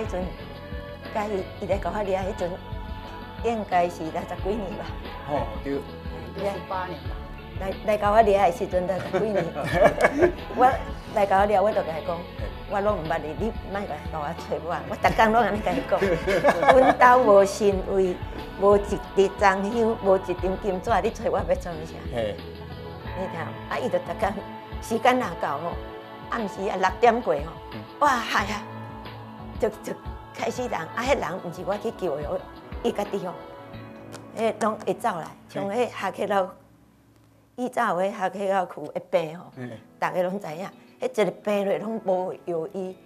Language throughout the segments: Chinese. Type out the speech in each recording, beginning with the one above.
迄阵，甲伊伊来甲我掠迄阵，应该是六十几年吧。哦，对，六十八年吧。来来甲我掠的时阵，六十几年。我来甲我掠，我就甲伊讲，我拢毋捌你，你莫来甲我找我，我逐工拢安尼甲伊讲。阮兜无身位，无一粒樟香，无一张金纸，你找我要做啥？嘿，你听，啊，伊就逐工时间若到吼，暗时啊六点过吼，哇嗨啊，就就开始人，啊，迄人毋是我去救的哦，伊家己哦，迄拢会走来，从迄下克楼，伊早有迄下克楼区会病吼，逐个拢知影，迄一个病落拢无药医，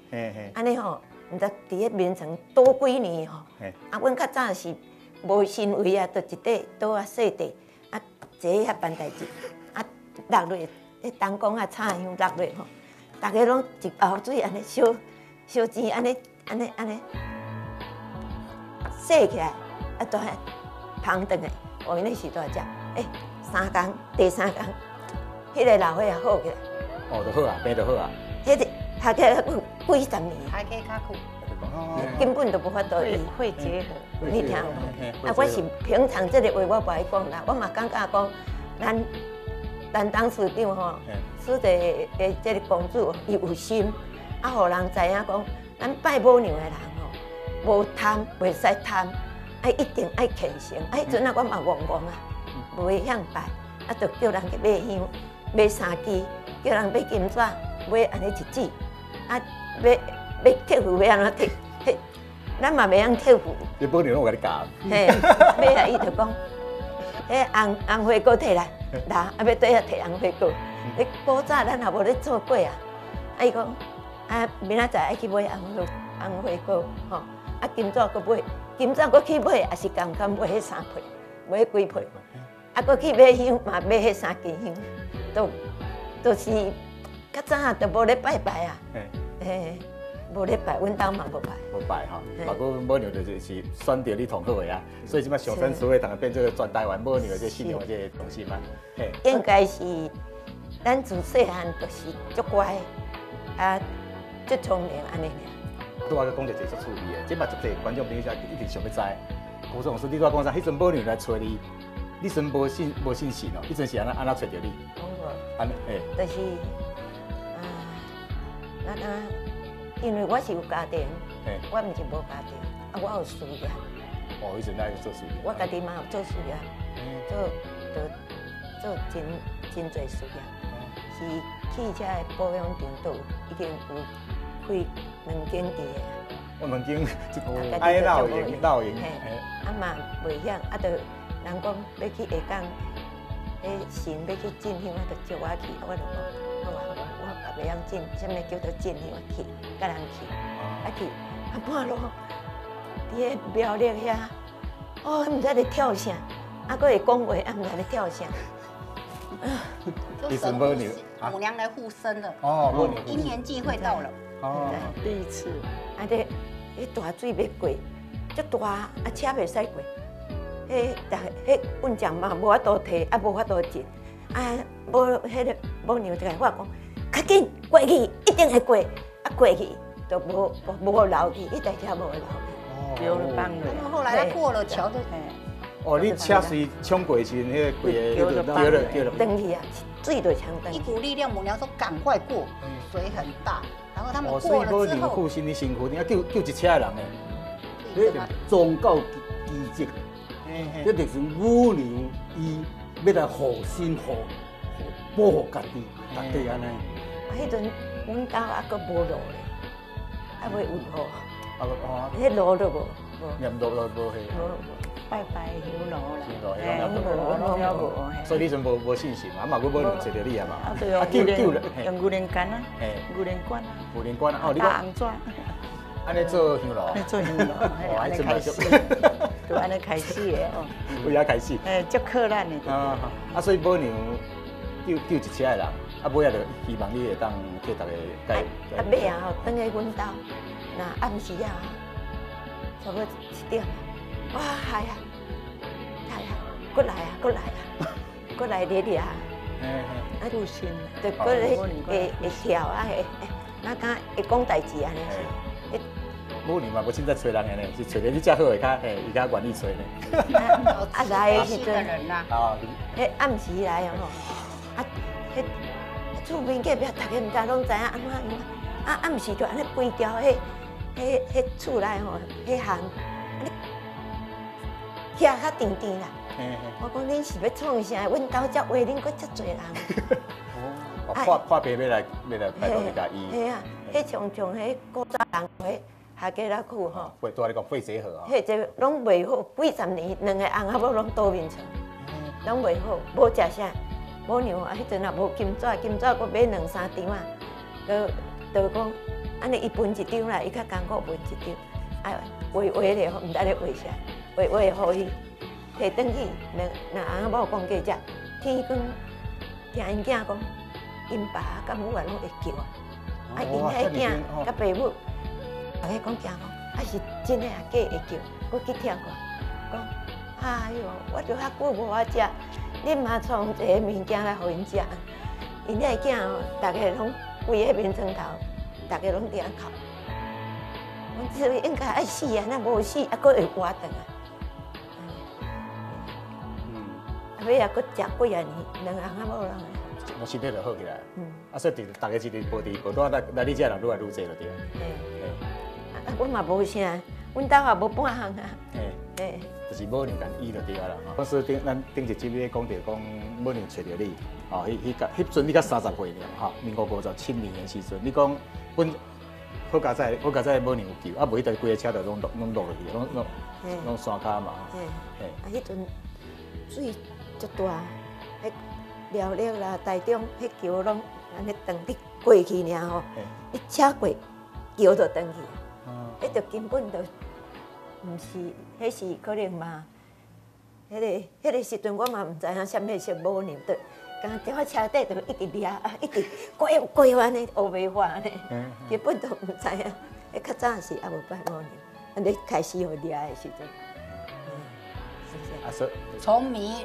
安尼吼，毋知伫迄眠床多几年吼，啊，阮较早是无身位啊，就一块倒啊细地，啊，坐遐办代志，啊，落落迄灯光啊插香落落吼，逐个拢一包水安尼烧烧钱安尼安尼安尼。洗起来，啊，都系芳顿的，我那时代食，诶，三工第三工，迄个老伙也好起来，哦，就好啊，病就好啊。迄个下个几十年，还可以较苦，哦。根本都无法度医。会结合。你听有无？啊，我是平常这个话我不爱讲啦，我嘛感觉讲，咱咱当市长吼，使得诶这个公主伊有心，啊，互人知影讲，咱拜母娘的人吼，无贪，袂使贪，爱，一定爱虔诚。啊，迄阵啊，我嘛戆戆啊，无会晓拜，啊，就叫人去买香，买三支，叫人买金纸，买安尼一支，啊，买买贴符要安怎贴？迄咱嘛袂晓贴符。你保娘拢有甲你教，嘿，买来伊就讲，迄红红花果摕来，拿啊要对遐摕红花果。你古早咱也无咧做过啊，啊伊讲，啊明仔载爱去买红花红花果，吼，啊今早搁买，今早搁去买，也是刚刚买迄三批，买几批，啊搁去买香嘛买迄三支香，都都是较早都无咧拜拜啊，嘿，嘿，无咧拜，阮兜嘛无拜。无拜吼，嘿。包括母娘就是是选择你同好的啊，所以即摆上山书会当变做全台湾母娘的这信仰的这个中心嘛，嘿，应该是咱自细汉就是足乖，啊，足聪明安尼尔。拄仔个讲着一个足趣味的，即嘛足侪观众朋友才一定想要知，郭总老师你拄仔讲啥？迄阵母娘来找你，你阵无信无信心哦，迄阵是安怎安怎找着你？安尼，诶，就是啊，那那，因为我是有家庭，嘿，我毋是无家庭，啊，我有事业，哦，迄阵来做事业，我家己嘛有做事业，嘿做做做真真侪事业，是汽车的保养程度已经有开两间店。的。我两间啊爱闹营闹营，嘿嘿，啊嘛袂晓，啊，就人讲要去下港，迄神要去进香，啊，就叫我去，啊，我就讲，我话我我也袂晓进，什么叫做进香？去，甲人去，啊去，啊半路，伫迄庙里遐，哦，毋知咧跳啥，啊，佫会讲话，啊，毋知咧跳啥，就你神母母娘来护生的，哦，母娘，因缘际会到了，哦，第一次，啊，这，迄大水要过，足大，啊，车袂使过。迄逐迄运将嘛无法度摕，啊无法度进，啊无迄个母娘就甲我讲，较紧过去，一定会过，啊过去就无无无留去，一台车无留去，丢了棒那么了，后来他过了桥就哦，你车水冲过去，迄个规个丢了丢了丢了，登去啊，水就冲登去。一股力量，母娘说赶快过，水很大，然后他们过了之后娘护，身的辛苦，你要救救一车人呢，自己怎么宗教机制，嘿这就是母娘伊要来护身护护保护家己，大家安尼。啊，迄阵阮兜还佫无路咧，还袂有路，啊哦，迄路都无无。念落落无嘿，无拜拜香炉啦，香炉，香炉无，所以你阵无无信心嘛，啊嘛，我母娘找着你啊嘛，啊，对用救救了，用牛奶干啊，嘿，牛奶罐啊，五连关啊，哦，你讲红纸，安尼做香炉，做香炉，安尼真蛮足，开始，就安尼开始的哦，为遐开始。嘿，足靠咱的，啊，啊，所以母娘救救一车的人，啊，尾仔就希望你会当替大家啊解。啊尾啊，等下阮兜，那暗时啊，差不多七点，哇嗨啊，嗨啊，过来啊，过来啊，过来咧咧啊，嘿嘿。啊就过来会会跳啊，会会，那敢会讲代志安尼是，迄母女嘛，无凊彩找人的呢，是找个你遮好的较嘿，伊较愿意找呢。啊啊来的时阵，人呐，啊，迄暗时来哦吼，啊，迄迄厝边隔壁，逐个毋知拢知影安怎安怎，啊暗时就安尼规条迄迄迄厝内吼，迄行，安尼遐较甜甜啦。我讲恁是要创啥？阮兜遮话恁搁遮侪人。哦，破破病要来要来拜托你家医，嘿啊，迄常常迄古早人迄下家啦久吼，会拄仔你讲肺结核啊，迄个拢袂好，几十年两个翁仔某拢倒面床，拢袂好，无食啥，无娘啊，迄阵也无金纸，金纸搁买两三张啊，搁就讲安尼伊分一张啦，伊较艰苦分一张，哎，画画咧，毋知咧画啥，画画互伊摕转去，两两翁仔某讲过食，天光听因囝讲，因爸甲母啊拢会叫啊。啊，因迄囝甲爸母，大家讲惊讲，啊是真诶啊，假会叫，我去听过，讲，哎哟，我著遐久无法食，恁妈创一个物件来互因食，因迄个囝哦，大家拢规个面床头，大家拢伫遐哭，阮这应该爱死啊，那无死，啊，佫会活转啊。尾啊，佫食几啊年，两我身体就好起来。嗯，啊，所以逐大家一直保持保多来来你遮人愈来愈济就对了。嘿，嘿，啊，阮嘛无啥，阮兜也无半项啊，嘿。嘿。就是母娘甲医就对啊啦。我说顶咱顶一集咧讲着讲母娘找着你，哦，迄迄个迄阵你才三十岁了，吼，民国五十七年的时阵，你讲阮好佳哉好佳哉母娘有救，啊，无迄台规个车就拢落拢落落去，拢拢嘿拢山骹嘛。嘿。嘿，啊，迄阵水足大，迄苗栗啦、台中迄桥拢安尼长你过去尔吼，嘿，一车过桥就长去，嗯迄就根本就毋是，迄是可能嘛。迄、个迄、个时阵我嘛毋知影啥物是母牛的，刚调我车底就一直掠，啊，一直过过安尼乌白花安根本都毋知影。迄较早是还无拜母牛，安尼开始互掠的时阵，嗯，是不是？啊，所以从迷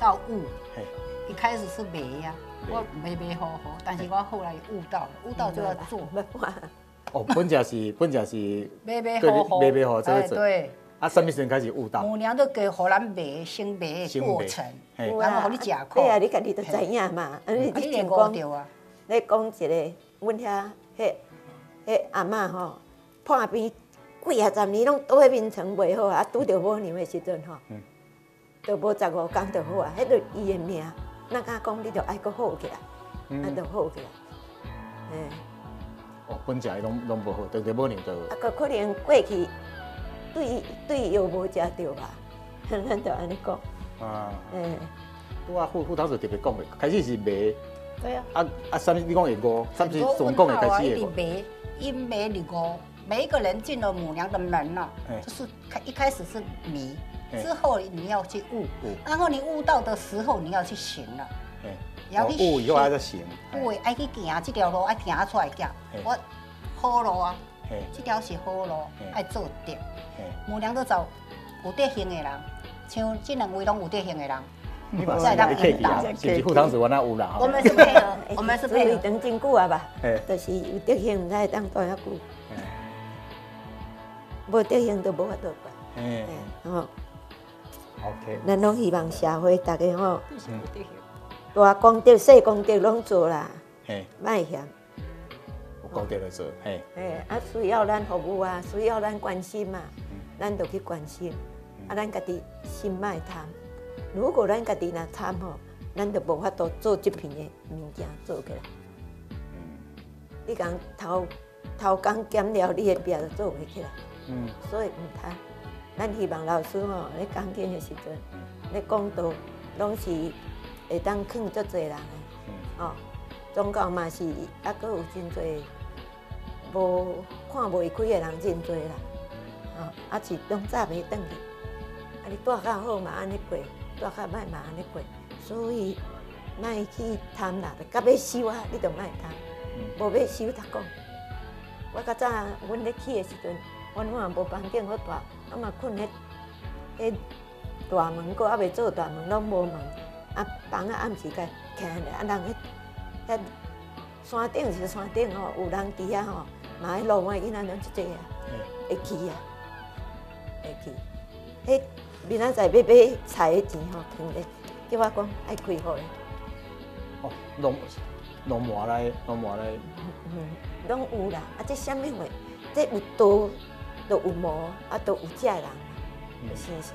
到悟，嘿，一开始是迷呀，我迷迷糊糊，但是我后来悟到了，悟到就要做。哦，本正是 本正是迷迷对糊糊，迷迷糊糊做哎对，啊，什么时阵开始悟到？母娘都给荷兰卖先卖的过程，嘿。然后互你食苦，对啊，你家己都知影嘛。啊，你啊你你连悟像讲，着啊，你讲一个，阮遐迄迄阿嬷吼，破病几啊十年拢倒喺眠床袂好啊，拄着母娘的时阵吼嗯，就无十五工就好啊，迄个伊的命。那敢讲你着爱搁好起来，啊，嗯着好起来。嘿，哦，本食伊拢拢无好，对着母娘就啊，个可能过去对对药无食着吧，咱就安尼讲。啊。嘿，拄啊，副副头就特别讲的，开始是迷，对啊。啊啊，啥物你讲会悟，啥物是总讲的开始会悟。每一每里沟，每一个人进了母娘的门了哎，就是开一开始是迷哎，之后你要去悟悟，然后你悟到的时候你要去行了，嘿，要去悟以后还在行。对，爱去行这条路，爱行出来行。哎。我好路啊，嘿，这条是好路哎，爱做对。嘿，母娘都找有德行的人，像这两位拢有德行的人，你嘛再当领是不是副头子我那有啦？我们是配合，我们是配合。等真久啊吧嘿，就是有德行，毋知当多遐久，嘿。无德行都无法度办。嘿。嘿吼，，OK，咱拢希望社会大家吼。大功德、小功德拢做啦，嘿，莫嫌。有功德来做，嘿，嘿，啊，需要咱服务啊，需要咱关心嘛，咱就去关心。啊，咱家己心莫贪。如果咱家己若贪吼，咱就无法度做这片的物件做起来。嗯你讲头头工减了，你的病就做袂起来。嗯，所以毋通。咱希望老师吼，咧讲经的时阵，咧讲道，拢是会当劝足侪人的。嗯哦，宗教嘛是，啊，佫有真侪无看袂开的人真侪啦。哦，啊是拢早袂转去，啊你住较好嘛安尼过，住较歹嘛安尼过，所以莫去贪啦，甲要收啊，你就莫贪，无要收他讲。我较早阮咧去的时阵，阮我也无房间好住，啊嘛困迄迄大门，阁还袂做大门，拢无门，啊房啊暗时甲徛咧，啊人迄迄山顶是山顶吼，有人伫遐吼，嘛迄路外囡仔拢即济啊，会去啊，会去。迄明仔载要买菜的钱吼，坑咧，叫我讲爱开好咧。哦，农农麻来，农麻来，嗯，拢有啦。啊，这啥物货？这有刀，都有毛，啊，都有食的人，就新鲜。